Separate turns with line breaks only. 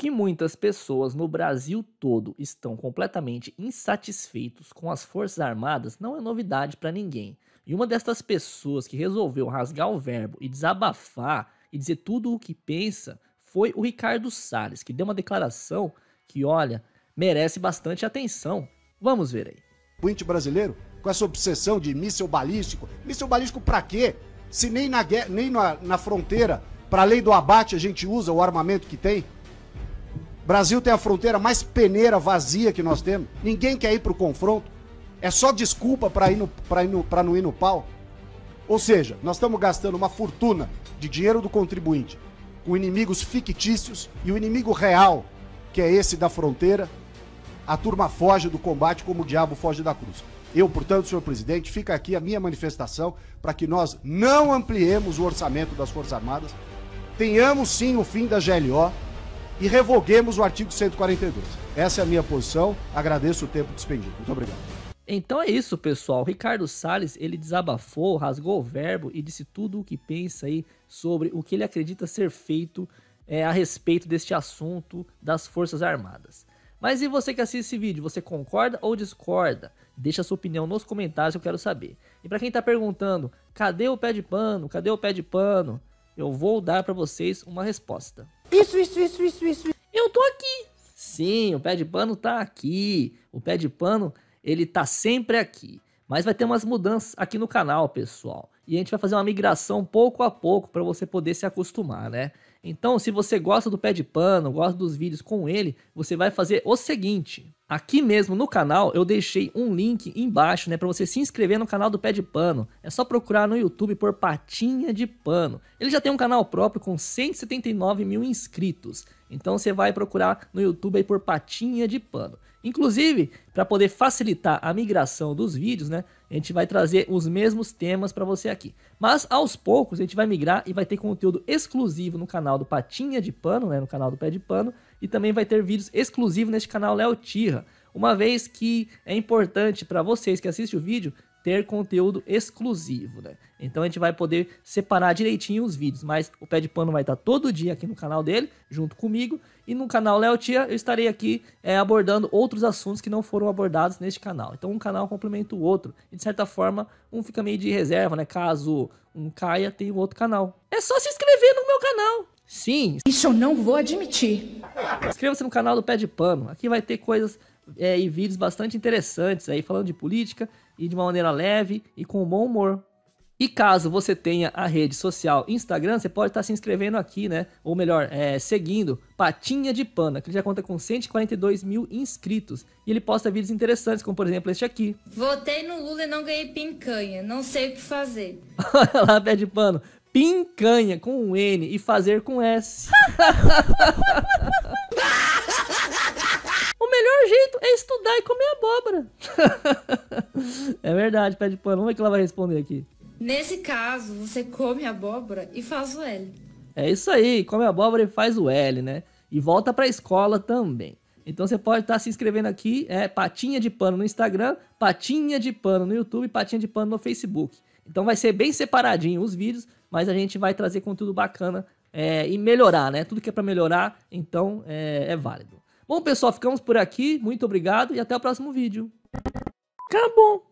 Que muitas pessoas no Brasil todo estão completamente insatisfeitos com as Forças Armadas não é novidade para ninguém. E uma dessas pessoas que resolveu rasgar o verbo e desabafar e dizer tudo o que pensa foi o Ricardo Salles, que deu uma declaração que, olha, merece bastante atenção. Vamos ver aí.
O brasileiro, com essa obsessão de míssil balístico. Míssil balístico para quê? Se nem na, nem na, na fronteira, para além do abate, a gente usa o armamento que tem. Brasil tem a fronteira mais peneira, vazia que nós temos. Ninguém quer ir para o confronto. É só desculpa para ir no, pra ir no, não ir no pau. Ou seja, nós estamos gastando uma fortuna de dinheiro do contribuinte com inimigos fictícios e o inimigo real, que é esse da fronteira, a turma foge do combate como o diabo foge da cruz. Eu, portanto, senhor presidente, fica aqui a minha manifestação para que nós não ampliemos o orçamento das Forças Armadas, tenhamos sim o fim da GLO, e revoguemos o artigo 142. Essa é a minha posição. Agradeço o tempo despendido. Muito obrigado.
Então é isso, pessoal. Ricardo Salles, ele desabafou, rasgou o verbo e disse tudo o que pensa aí sobre o que ele acredita ser feito é, a respeito deste assunto das Forças Armadas. Mas e você que assiste esse vídeo, você concorda ou discorda? Deixa sua opinião nos comentários, eu quero saber. E para quem tá perguntando, cadê o pé de pano? Cadê o pé de pano? Eu vou dar para vocês uma resposta.
Isso, isso, isso, isso, isso.
Eu tô aqui. Sim, o pé de pano tá aqui. O pé de pano, ele tá sempre aqui. Mas vai ter umas mudanças aqui no canal, pessoal. E a gente vai fazer uma migração pouco a pouco para você poder se acostumar, né? Então, se você gosta do pé de pano, gosta dos vídeos com ele, você vai fazer o seguinte. Aqui mesmo no canal eu deixei um link embaixo, né, para você se inscrever no canal do Pé de Pano. É só procurar no YouTube por Patinha de Pano. Ele já tem um canal próprio com 179 mil inscritos. Então você vai procurar no YouTube aí por Patinha de Pano. Inclusive, para poder facilitar a migração dos vídeos, né, a gente vai trazer os mesmos temas para você aqui. Mas aos poucos a gente vai migrar e vai ter conteúdo exclusivo no canal do Patinha de Pano, né, no canal do Pé de Pano, e também vai ter vídeos exclusivos neste canal Léo Tirra, uma vez que é importante para vocês que assistem o vídeo ter conteúdo exclusivo, né? Então a gente vai poder separar direitinho os vídeos, mas o Pé de Pano vai estar todo dia aqui no canal dele, junto comigo, e no canal Léo Tia eu estarei aqui é, abordando outros assuntos que não foram abordados neste canal. Então um canal complementa o outro, e de certa forma um fica meio de reserva, né? Caso um caia, tem o outro canal. É só se inscrever no meu canal. Sim.
Isso eu não vou admitir.
Inscreva-se no canal do Pé de Pano. Aqui vai ter coisas é, e vídeos bastante interessantes aí, falando de política e de uma maneira leve e com bom humor. E caso você tenha a rede social Instagram, você pode estar se inscrevendo aqui, né? Ou melhor, é, seguindo Patinha de Pana, que ele já conta com 142 mil inscritos. E ele posta vídeos interessantes, como por exemplo este aqui.
Votei no Lula e não ganhei pincanha. Não sei o que fazer.
Olha lá, pé de pano. Pincanha com um N e fazer com S. melhor jeito é estudar e comer abóbora. é verdade, pede pano. Vamos ver que ela vai responder aqui.
Nesse caso, você come abóbora e faz o L.
É isso aí, come abóbora e faz o L, né? E volta pra escola também. Então você pode estar tá se inscrevendo aqui, é Patinha de Pano no Instagram, Patinha de Pano no YouTube, Patinha de Pano no Facebook. Então vai ser bem separadinho os vídeos, mas a gente vai trazer conteúdo bacana é, e melhorar, né? Tudo que é para melhorar, então é, é válido. Bom, pessoal, ficamos por aqui. Muito obrigado e até o próximo vídeo. Acabou!